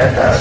This is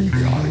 Reaching